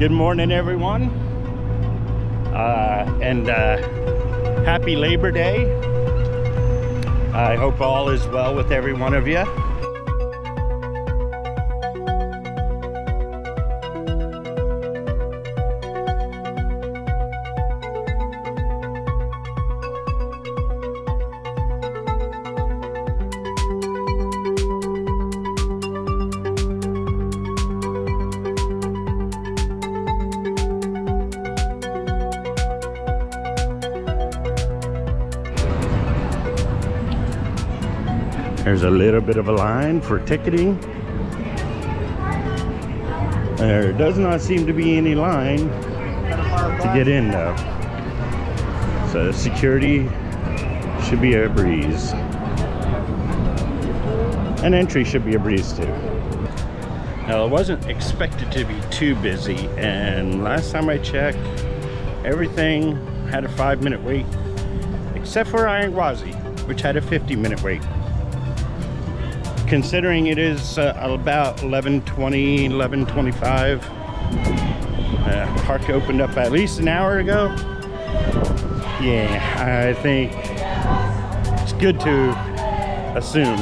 Good morning, everyone. Uh, and uh, happy Labor Day. I hope all is well with every one of you. There's a little bit of a line for ticketing. There does not seem to be any line to get in though. So security should be a breeze. And entry should be a breeze too. Now it wasn't expected to be too busy and last time I checked everything had a five minute wait except for Iron Gwazi which had a 50 minute wait considering it is uh, about 11:20, 11:25. Uh, park opened up at least an hour ago. Yeah, I think it's good to assume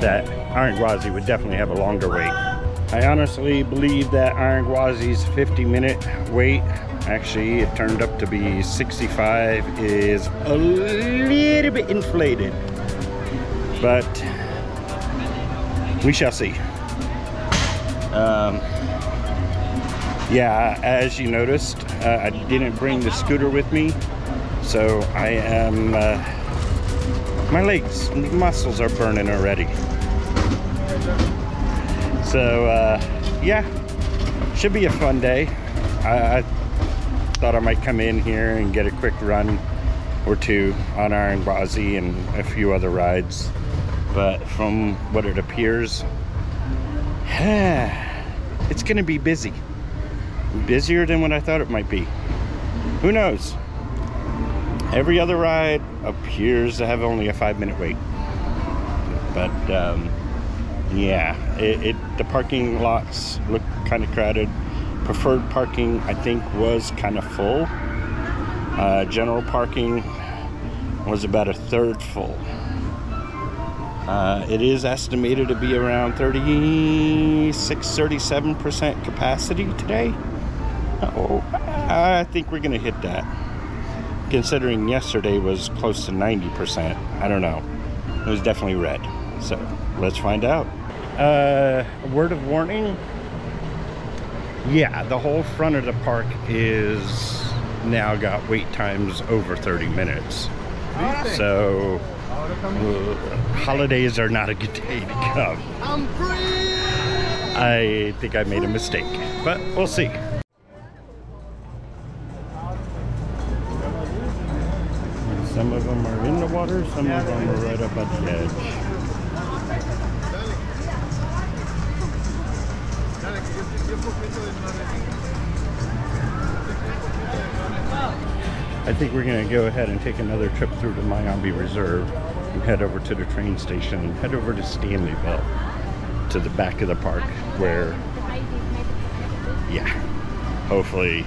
that Iron Gwazi would definitely have a longer wait. I honestly believe that Iron Gwazi's 50 minute wait, actually it turned up to be 65, is a little bit inflated. But we shall see. Um, yeah, as you noticed, uh, I didn't bring the scooter with me, so I am, uh, my legs, muscles are burning already. So, uh, yeah, should be a fun day. I, I thought I might come in here and get a quick run or two on Iron Gwazi and a few other rides but from what it appears it's gonna be busy. Busier than what I thought it might be. Who knows? Every other ride appears to have only a five minute wait. But um, yeah it, it, the parking lots look kind of crowded. Preferred parking I think was kind of full. Uh, general parking was about a third full uh, it is estimated to be around 36, 37% capacity today. Oh, I think we're going to hit that. Considering yesterday was close to 90%. I don't know. It was definitely red. So let's find out. Uh, a word of warning. Yeah, the whole front of the park is now got wait times over 30 minutes. So holidays are not a good day to come. I'm free! I think I made a mistake, but we'll see. Some of them are in the water, some of them are right up at the edge. I think we're going to go ahead and take another trip through the Myombe Reserve and head over to the train station and head over to Stanleyville to the back of the park where, yeah, hopefully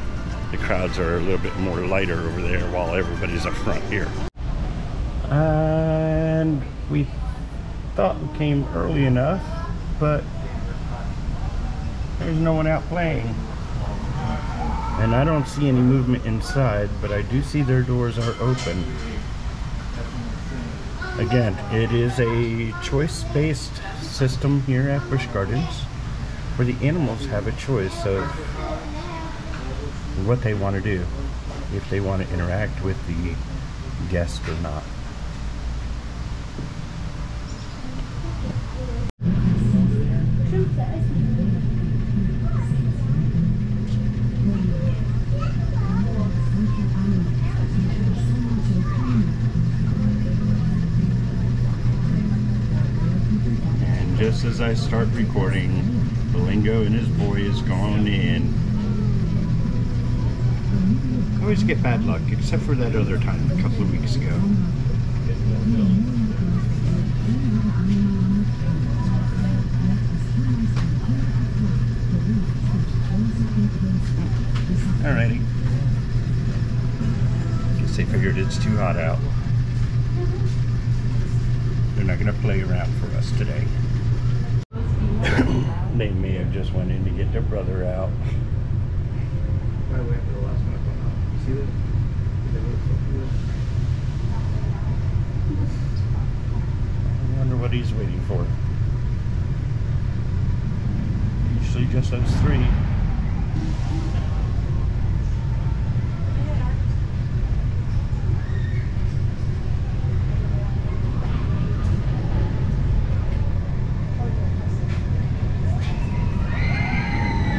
the crowds are a little bit more lighter over there while everybody's up front here. And we thought we came early enough, but there's no one out playing and I don't see any movement inside but I do see their doors are open again it is a choice-based system here at Busch Gardens where the animals have a choice of what they want to do if they want to interact with the guest or not as I start recording, Bolingo and his boy is gone in. I always get bad luck, except for that other time, a couple of weeks ago. Alrighty. Guess they figured it's too hot out. They're not gonna play around for us today. They may have just went in to get their brother out. By the way, after the last one, I went out. You see that? They look so good. I wonder what he's waiting for. Usually just those three.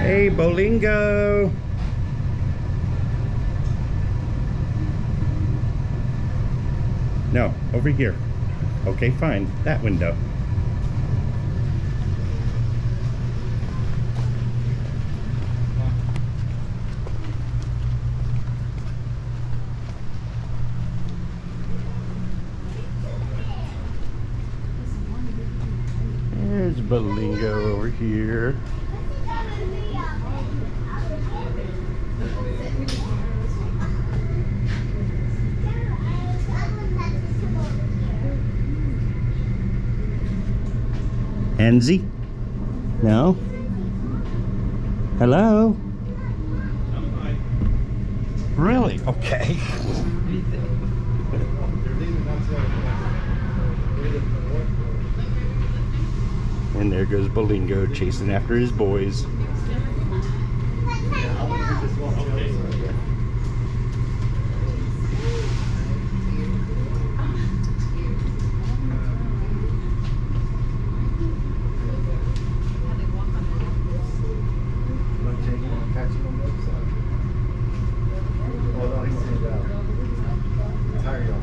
Hey, Bolingo! No, over here. Okay, fine. That window. There's Bolingo over here. Enzy? No? Hello? Really? Okay. And there goes Bolingo chasing after his boys. Look, Jake, you wanna catch him on the other side? Oh, no, he's sitting down. I'm tired, y'all.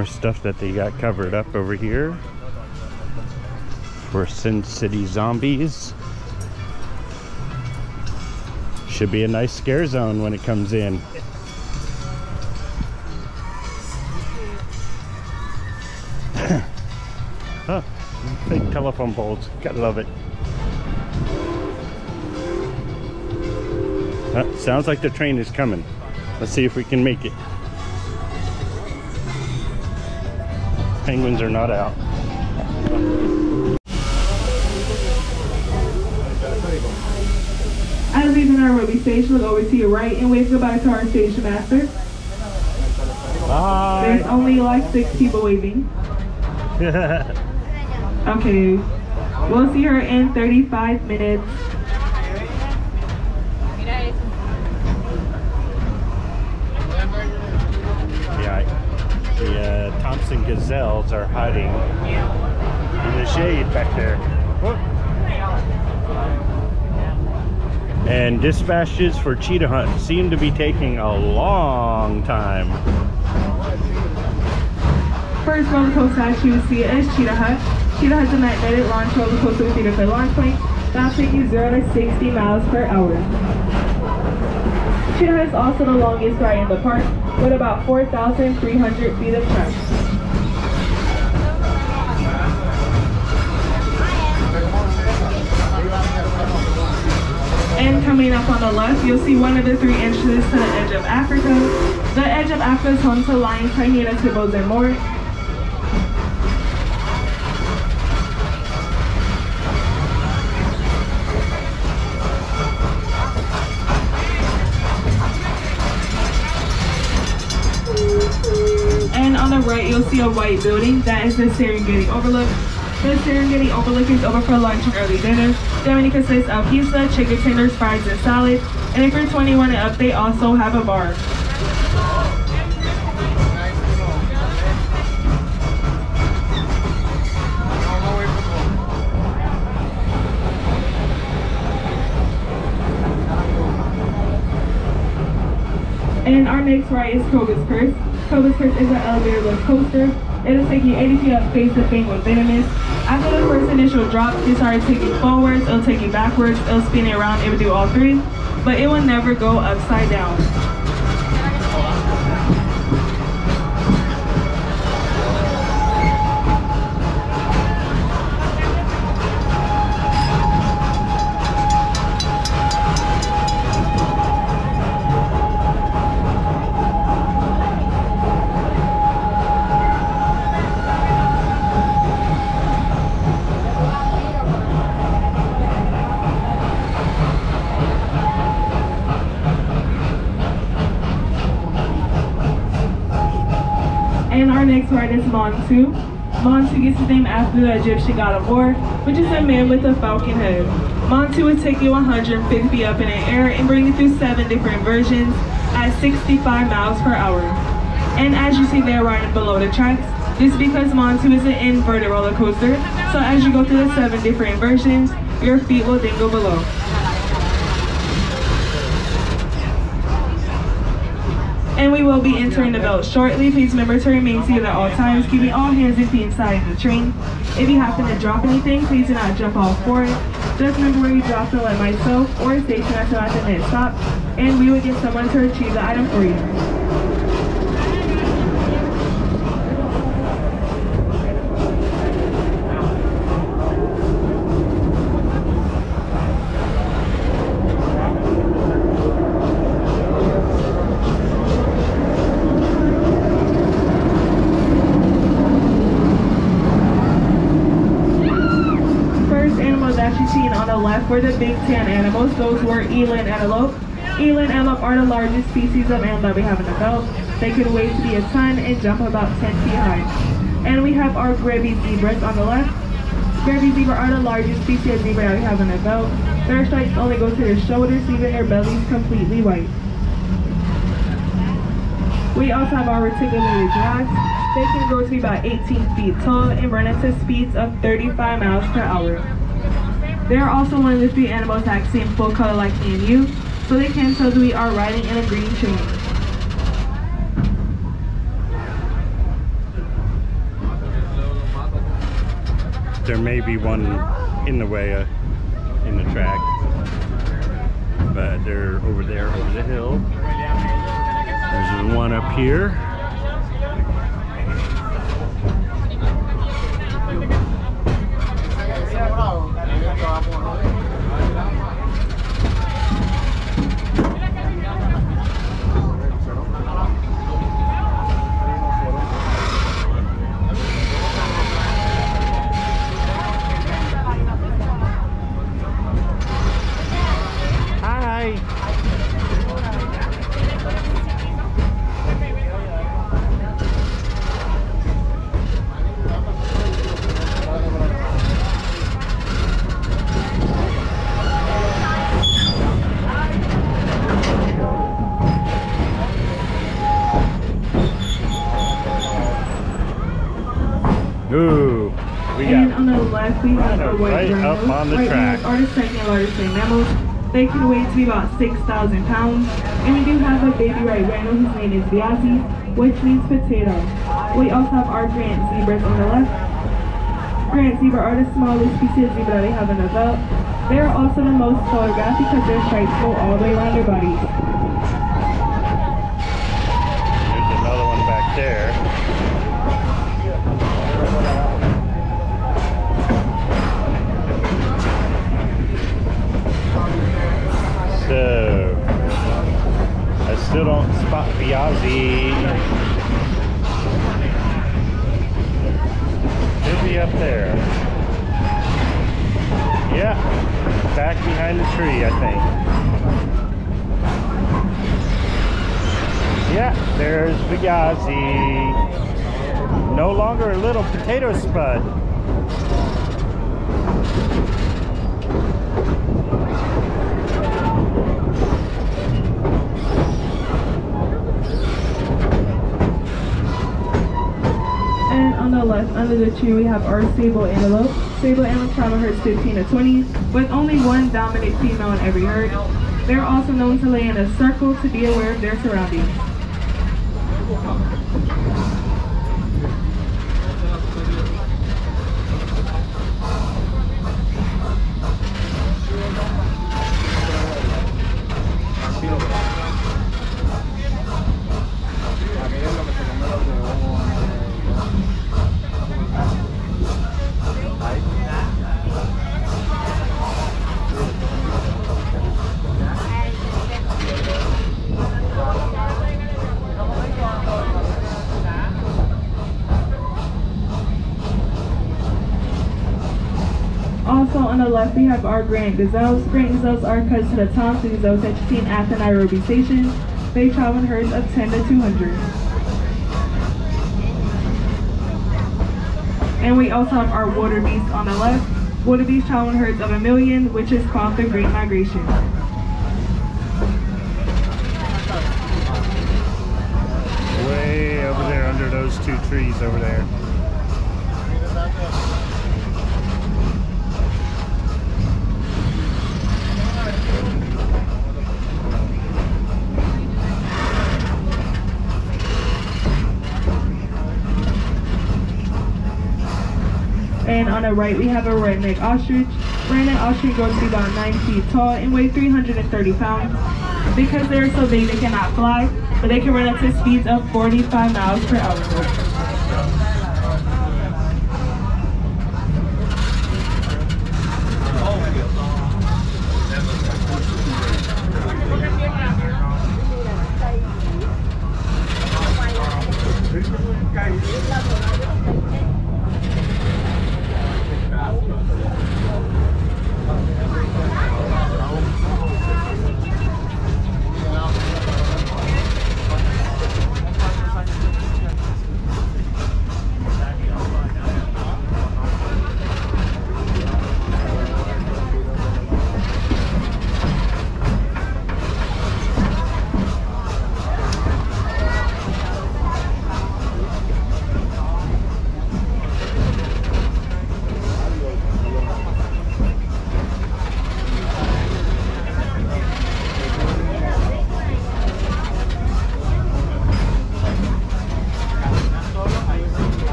More stuff that they got covered up over here for Sin City zombies. Should be a nice scare zone when it comes in. oh, big telephone poles. Gotta love it. Uh, sounds like the train is coming. Let's see if we can make it. Penguins are not out. As leaving Nairobi Station, look over to your right and wave goodbye to our station master. Bye. There's only like six people waving. Okay. We'll see her in 35 minutes. yeah, the uh, Thomson Gazelles are hiding in the shade back there. And dispatches for cheetah hunt seem to be taking a long time. First roller coaster I choose to see is Cheetah Hunt. Cheetah Hunt's a magnetic launch roller coaster with either launch point that'll take you 0 to 60 miles per hour. Cheetah Hunt is also the longest ride in the park with about 4,300 feet of track. Coming up on the left, you'll see one of the three entrances to the Edge of Africa. The Edge of Africa is home to lions, hyenas, hippos, and more. And on the right, you'll see a white building. That is the Serengeti Overlook. The Serengeti Overlook is open for lunch and early dinner. The menu consists of pizza, chicken tenders, fries, and salad. And if you're 21 and up, they also have a bar. And our next ride is Cobra's Curse. Cobra's Curse is an elevator lift coaster. It'll take you 80 feet up face to face with venomous. After the first initial drop, it starts taking forwards, it'll take you backwards, it'll spin you around, it will do all three, but it will never go upside down. Is Montu. Montu gets his name after the Egyptian god of war, which is a man with a falcon head. Montu would take you 150 feet up in the air and bring you through seven different inversions at 65 miles per hour. And as you see there riding below the tracks, this is because Montu is an inverted roller coaster, so as you go through the seven different inversions, your feet will go below. And we will be entering the veldt shortly. Please remember to remain seated at all times, keeping all hands and feet inside the train. If you happen to drop anything, please do not jump off for it. Just remember where you dropped and let myself or station master at the next stop, and we will get someone to retrieve the item for you. First animals that you seen on the big tan animals. Those were eland antelope. Eland antelope are the largest species of antelope that we have in the veldt. They could weigh to be a ton and jump about 10 feet high. And we have our Grevy's zebras on the left. Grevy's zebra are the largest species of zebra that we have in the veldt. Their stripes only go to their shoulders, leaving their bellies completely white. We also have our reticulated giraffes. They can grow to be about 18 feet tall and run at speeds of 35 miles per hour. They are also one of the few animals that see in full color like me and you, so they can tell that we are riding in a green train. There may be one in the way, uh, in the track, but they're over there over the hill. There's one up here. Hi. Ooh, we And got on the left, we have the white Right up on the white track. rhinos are the second largest mammals. They can weigh to be about 6,000 pounds. And we do have a baby white rhino whose name is Viazi, which means potato. We also have our Grant zebras on the left. Grant zebra are the smallest species of zebra they have in the veldt. They are also the most photographed because their stripes go all the way around their bodies. Viazi. Should be up there. Yeah, back behind the tree, I think. Yeah, there's Viazi. No longer a little potato spud. The left, under the tree, we have our sable antelope. Sable antelope travel herds 15 to 20, with only one dominant female in every herd. They're also known to lay in a circle to be aware of their surroundings. Also on the left, we have our Grant Gazelles. Grant Gazelles are cousins to the Gazelles that you see at the Nairobi station. They travel in herds of 10 to 200. And we also have our wildebeest on the left. Water beast travel in herds of a million, which is called the Great Migration. Way over there under those two trees over there. And on the right, we have a redneck ostrich. Redneck ostrich grows to be about 9 feet tall and weigh 330 pounds. Because they're so big, they cannot fly, but they can run up to speeds of 45 miles per hour.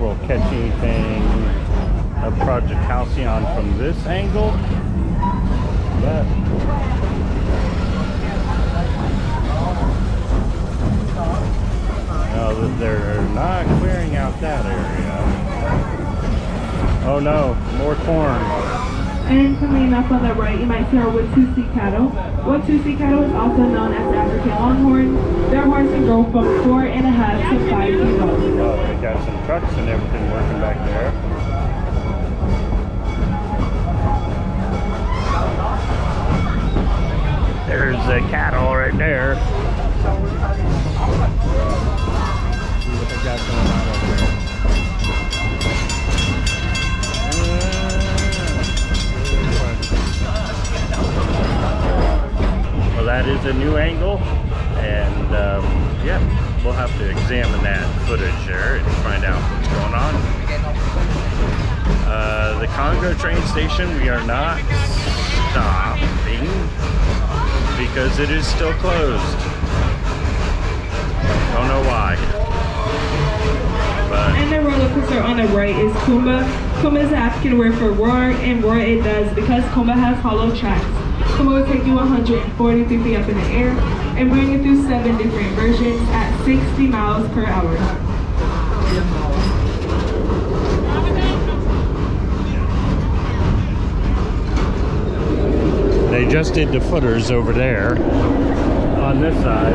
We'll catch anything of Project Halcyon from this angle, but oh, no, they're not clearing out that area. Oh no, more corn. And coming up on the right, you might see our Watusi cattle. Watusi cattle is also known as African Longhorn. Their horns can grow from four and a half to five feet. Oh, they got some trucks and everything working back there. There's the cattle right there. See what they got going on over there. Uh, Well, that is a new angle, and um, yeah, we'll have to examine that footage there and find out what's going on. Uh, the Congo train station, we are not stopping because it is still closed. Don't know why. But And the roller coaster on the right is Kumba. Kumba is African word for roar, and roar it does because Kumba has hollow tracks. Kumba will take you 143 feet up in the air and bring you through seven different inversions at 60 miles per hour. they just did the footers over there on this side.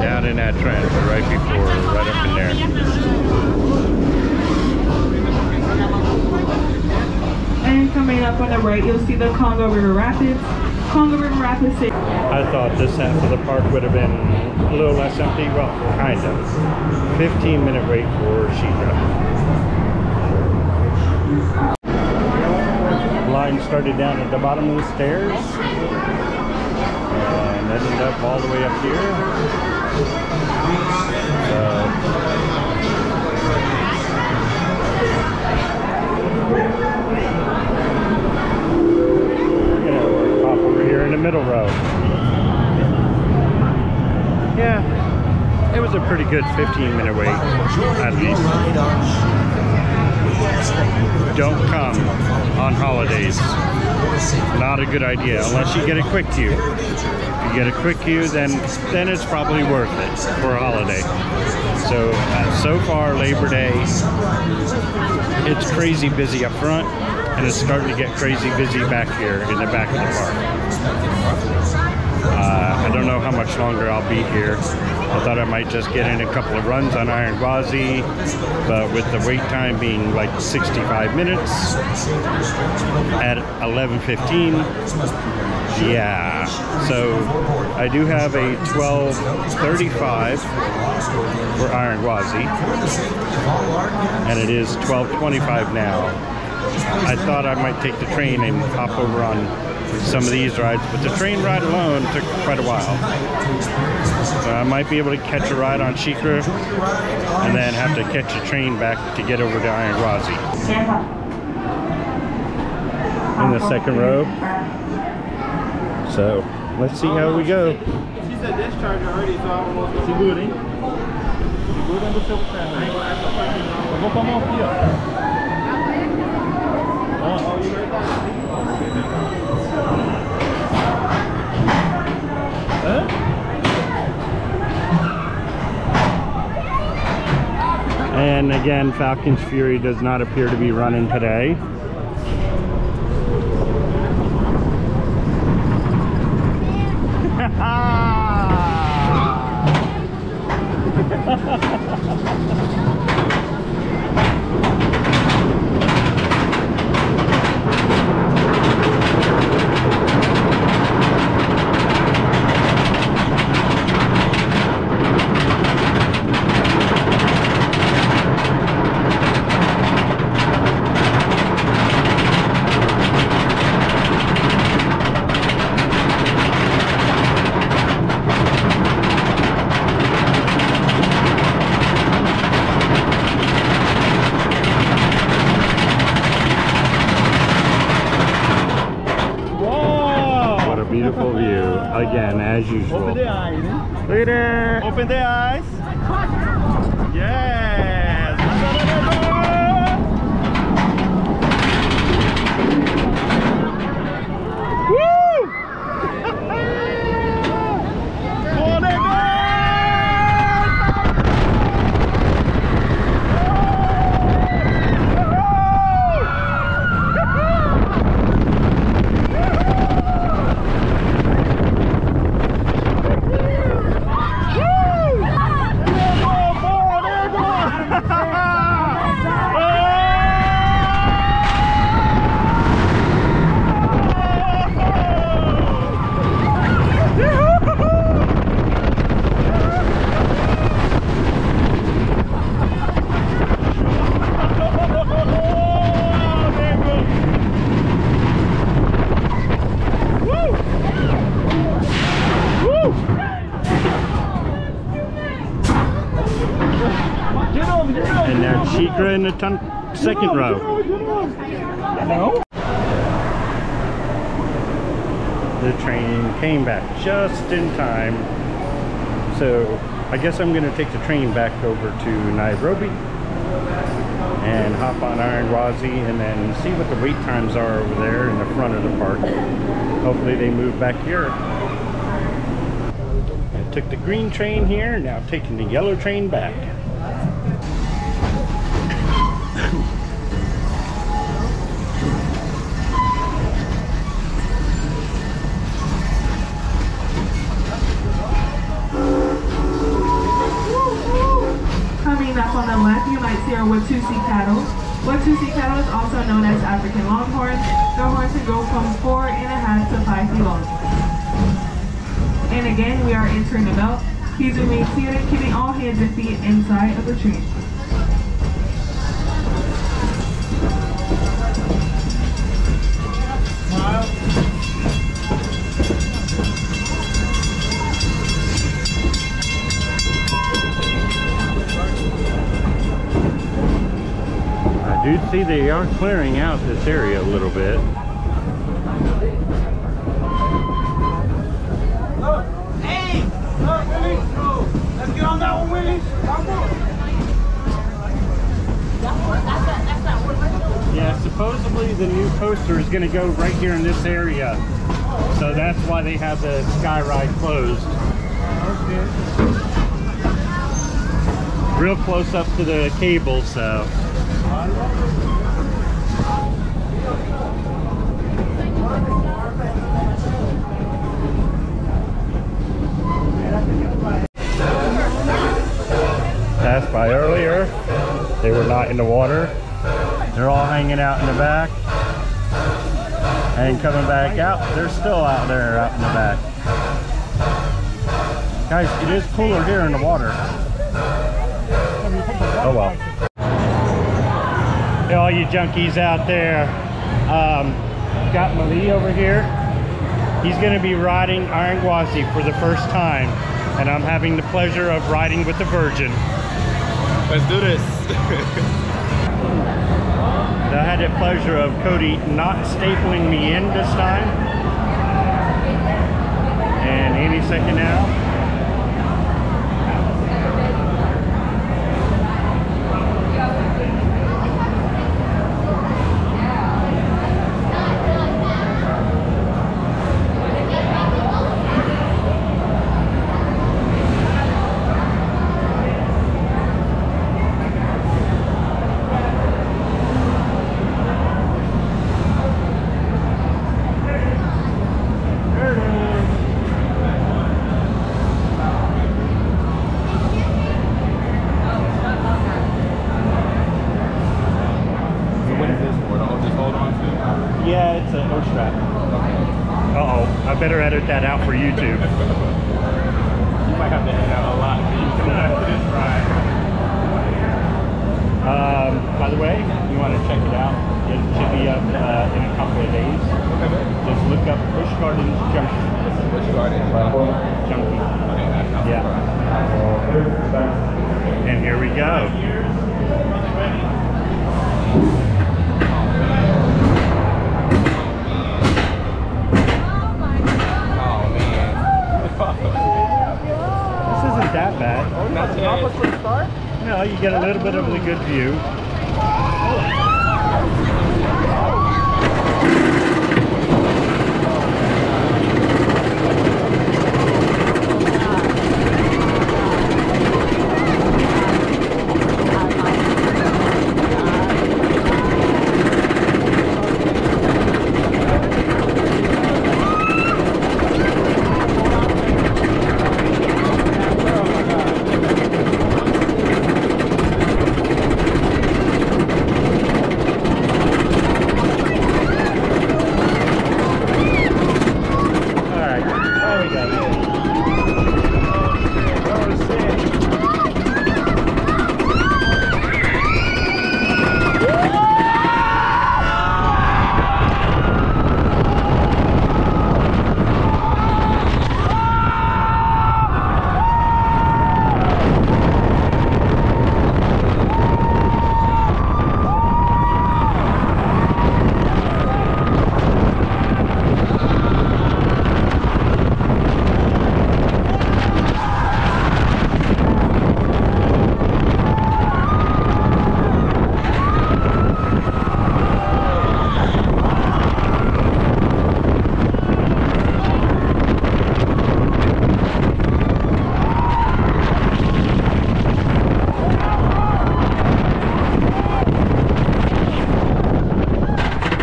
Down in that trench, right before, right up in there. And coming up on the right, you'll see the Congo River Rapids. Congo River Rapids I thought this half of the park would have been a little less empty. Well, kind of. 15 minute wait for SheiKra. Line started down at the bottom of the stairs and ended up all the way up here. The middle row. Yeah, it was a pretty good 15 minute wait, at least. Don't come on holidays. Not a good idea unless you get a quick queue. If you get a quick queue, then then it's probably worth it for a holiday. So uh, so far Labor Day, it's crazy busy up front, and it's starting to get crazy busy back here in the back of the park. Uh, I don't know how much longer I'll be here. I thought I might just get in a couple of runs on Iron Gwazi, but with the wait time being like 65 minutes at 11:15, yeah. So I do have a 12:35 for Iron Gwazi, and it is 12:25 now. I thought I might take the train and hop over on some of these rides, but the train ride alone took quite a while. So I might be able to catch a ride on SheiKra and then have to catch a train back to get over to Iron Gwazi. In the second row. So let's see how we go. She's a discharge already, so I don't Segura, hein? Segura no seu pé, né? Eu vou com a mão aqui, ó. Ó, ó, e Hã? And again, Falcon's Fury does not appear to be running today. Whoa! What a beautiful view. Again, as usual. Open the eyes. Look at that. Open the eyes. Yes! In the second row. No? The train came back just in time. So I guess I'm gonna take the train back over to Nairobi and hop on Iron Gwazi and then see what the wait times are over there in the front of the park. Hopefully they move back here. I took the green train here, now taking the yellow train back. Watusi cattle. Watusi cattle is also known as African Longhorn. Their horns can go from four and a half to five feet long. And again, we are entering the veldt. Please remain seated, keeping all hands and feet inside of the train. I do see they are clearing out this area a little bit. Hey! Look, Willie! Let's get on that one, Willie! Yeah, supposedly the new coaster is going to go right here in this area. So that's why they have the sky ride closed. Real close up to the cable, so. by earlier. Not in the water. They're all hanging out in the back. And coming back out, they're still out there out in the back. Guys, it is cooler here in the water. Oh well. Hey, all you junkies out there. Um, got Mali over here. He's going to be riding Iron Gwazi for the first time. And I'm having the pleasure of riding with the Virgin. Let's do this. I had the pleasure of Cody not stapling me in this time. And any second now. what is this for? I'll just hold on to. Yeah, it's a no strap. Uh-oh, I better edit that out for YouTube. You might have to edit out a lot for YouTube after this ride. Um, by the way, you want to check it out? It should be up uh, in a couple of days. Just look up Busch Gardens Junkie. Which garden? Junkie. Okay, that's not Yeah. And here we go. Oh man. This isn't that bad. Not yet. No, you get a little bit of a good view. All right. Oh, we got it.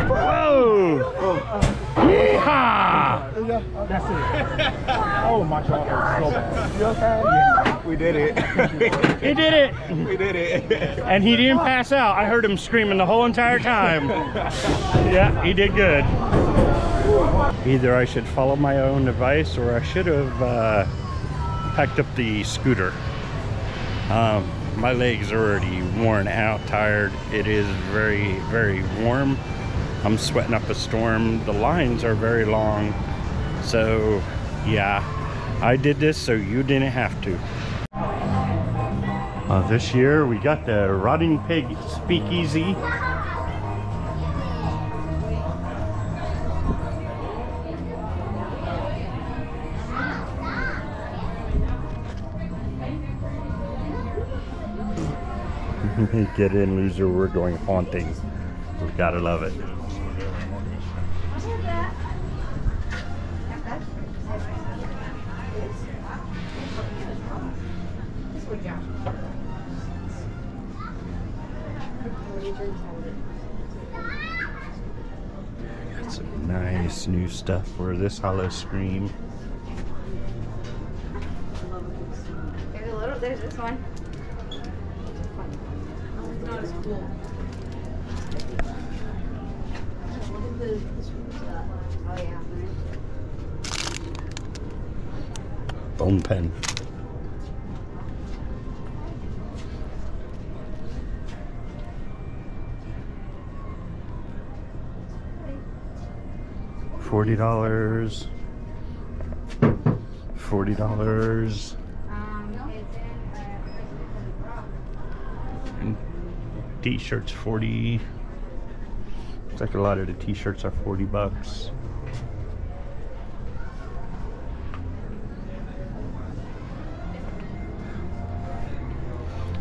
Whoa! Yeehaw! Oh, my jaw hurts so bad. You okay? We did it. He did it! we did it. And he didn't pass out. I heard him screaming the whole entire time. Yeah, he did good. Either I should follow my own advice or I should have uh, packed up the scooter. Um, my legs are already worn out, tired. It is very, very warm. I'm sweating up a storm. The lines are very long. So, yeah, I did this so you didn't have to. Uh, this year we got the Rotting Pig Speakeasy. Get in, loser. We're going haunting. We gotta love it. New stuff for this Howl-O-Scream. There's a little, there's this one. not as cool. Look at the, this one stuff. Oh, yeah. Bone pen. Forty dollars. Forty dollars. T-shirts forty. Looks like a lot of the t-shirts are forty bucks.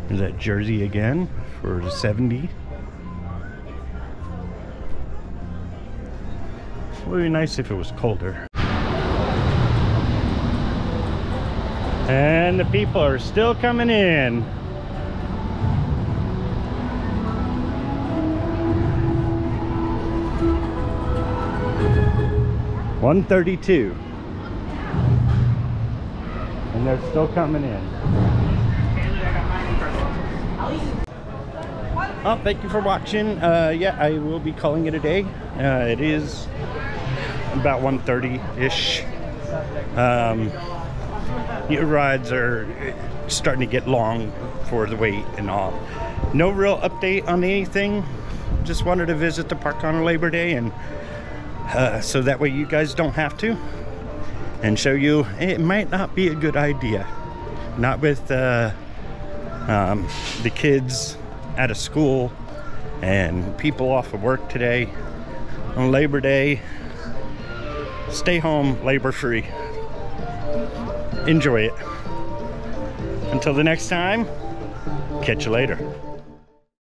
There's that jersey again for 70. Would be nice if it was colder. And the people are still coming in. One thirty-two. And they're still coming in. Oh, thank you for watching. Uh, yeah, I will be calling it a day. Uh, it is about 1.30-ish. Um, your rides are starting to get long for the wait and all. No real update on anything. Just wanted to visit the park on Labor Day and uh, so that way you guys don't have to and show you it might not be a good idea. Not with uh, um, the kids out of school and people off of work today on Labor Day. Stay home, labor free. Enjoy it. Until the next time, catch you later.